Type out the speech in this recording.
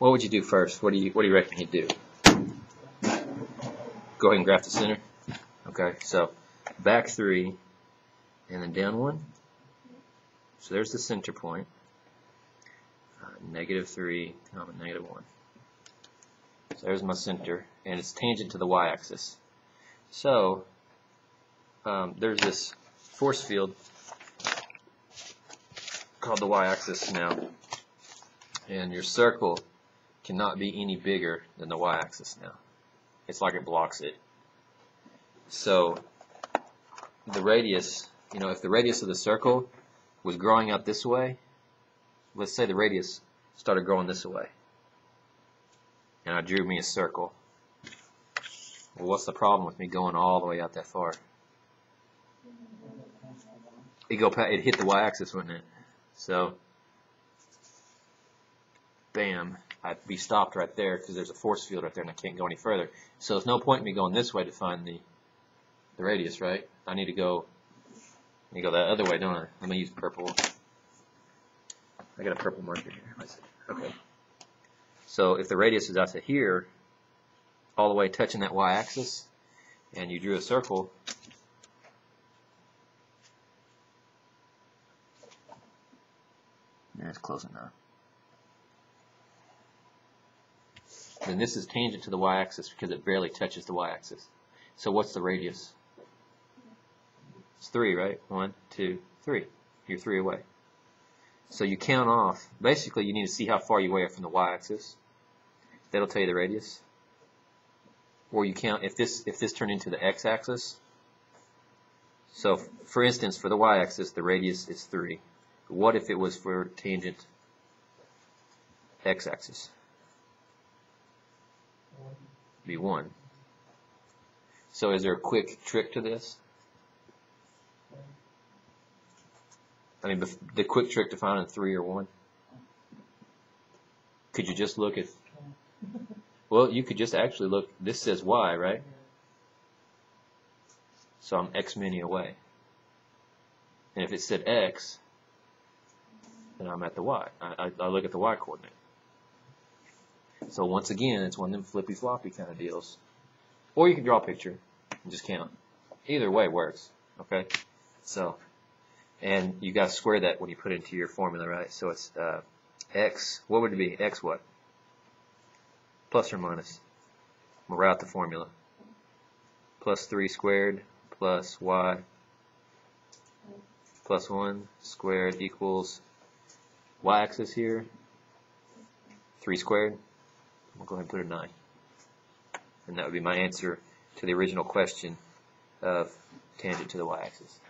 What would you do first? What do you What do you reckon he'd do? Go ahead and graph the center. Okay, so back three, and then down one. So there's the center point. Uh, negative three, comma negative one. So there's my center, and it's tangent to the y-axis. So um, there's this force field called the y-axis now, and your circle cannot be any bigger than the y-axis now. It's like it blocks it. So the radius, you know, if the radius of the circle was growing out this way, let's say the radius started growing this way, and I drew me a circle. Well, what's the problem with me going all the way out that far? It go it hit the y-axis, wouldn't it? So, bam, I'd be stopped right there because there's a force field right there and I can't go any further. So there's no point in me going this way to find the the radius, right? I need to go I need to go that other way, don't I? Let me use purple. I got a purple marker here. Okay. So if the radius is out to here, all the way touching that y-axis, and you drew a circle, that's close enough. Then this is tangent to the y-axis because it barely touches the y-axis. So what's the radius? It's three, right? One, two, three. You're three away. So you count off. Basically, you need to see how far you are from the y-axis. That'll tell you the radius. Or you count if this if this turned into the x-axis. So, for instance, for the y-axis, the radius is three. What if it was for tangent x-axis? Be one. So, is there a quick trick to this? I mean, the quick trick to finding three or one. Could you just look at? Well, you could just actually look. This says y, right? So I'm x many away. And if it said x, then I'm at the y. I, I, I look at the y coordinate. So once again, it's one of them flippy floppy kind of deals. Or you can draw a picture and just count. Either way works. Okay. So. And you got to square that when you put into your formula, right? So it's uh, x, what would it be? x what? Plus or minus? We'll write the formula. Plus 3 squared plus y plus 1 squared equals y-axis here, 3 squared. We'll go ahead and put a 9. And that would be my answer to the original question of tangent to the y-axis.